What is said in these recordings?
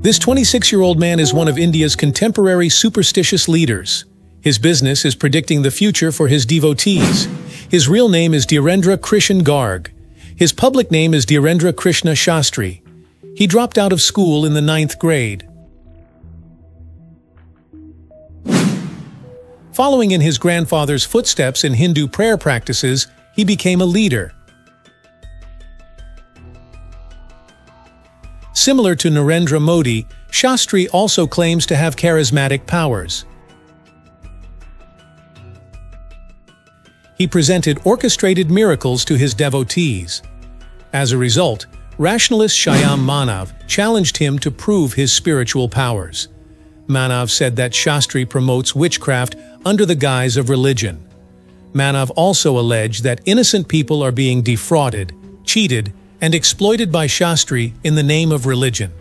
This 26-year-old man is one of India's contemporary superstitious leaders. His business is predicting the future for his devotees. His real name is Dhirendra Krishan Garg. His public name is Dhirendra Krishna Shastri. He dropped out of school in the ninth grade. Following in his grandfather's footsteps in Hindu prayer practices, he became a leader. Similar to Narendra Modi, Shastri also claims to have charismatic powers. He presented orchestrated miracles to his devotees. As a result, rationalist Shyam Manav challenged him to prove his spiritual powers. Manav said that Shastri promotes witchcraft under the guise of religion. Manav also alleged that innocent people are being defrauded, cheated, and exploited by Shastri in the name of religion.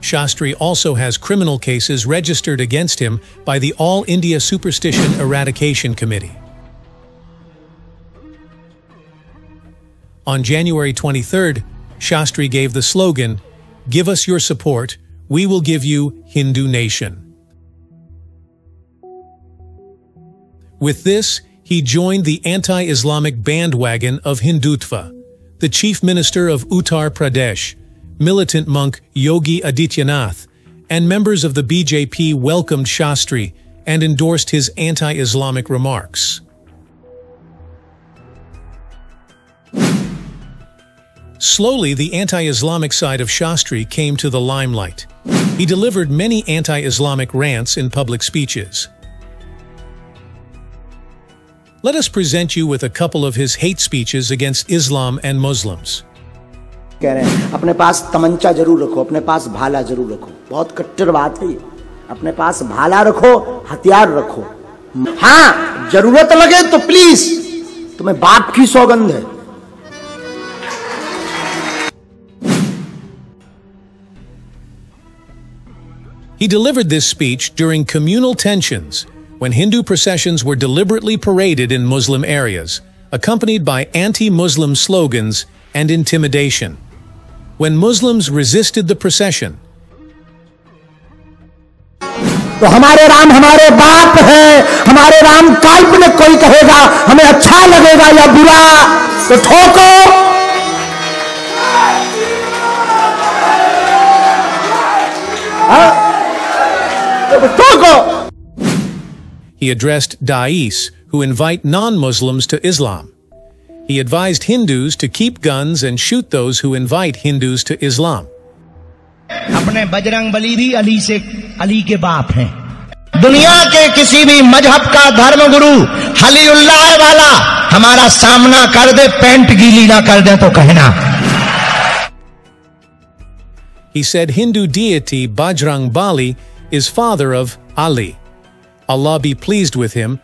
Shastri also has criminal cases registered against him by the All India Superstition Eradication Committee. On January 23rd, Shastri gave the slogan, Give us your support, we will give you Hindu Nation. With this, he joined the anti-Islamic bandwagon of Hindutva. The chief minister of Uttar Pradesh, militant monk Yogi Adityanath, and members of the BJP welcomed Shastri and endorsed his anti-Islamic remarks. Slowly, the anti-Islamic side of Shastri came to the limelight. He delivered many anti-Islamic rants in public speeches Let us present you with a couple of his hate speeches against Islam and Muslims. कह रहे हैं अपने पास तमंचा जरूर रखो अपने पास भाला जरूर रखो बहुत कट्टर बात है ये अपने पास भाला रखो हथियार रखो हाँ जरूरत लगे तो प्लीज तुम्हें बाप की सौगंध है He delivered this speech during communal tensions when Hindu processions were deliberately paraded in Muslim areas, accompanied by anti-Muslim slogans and intimidation. When Muslims resisted the procession, तो हमारे राम हमारे बाप है हमारे राम काल्पनिक कोई कहेगा हमें अच्छा लगेगा या बुरा तो ठोको हाँ? तो ठोको he addressed Da'is, who invite non-Muslims to Islam. He advised Hindus to keep guns and shoot those who invite Hindus to Islam. अपने बजरंग बली भी अली से अली के बाप हैं दुनिया के किसी भी मजहब का धर्म गुरु हलीउल्लाह वाला हमारा सामना कर दे पेंट गीली ना कर दे तो कहना He said Hindu deity Bajrang Bali is father of Ali. Allah be pleased with him,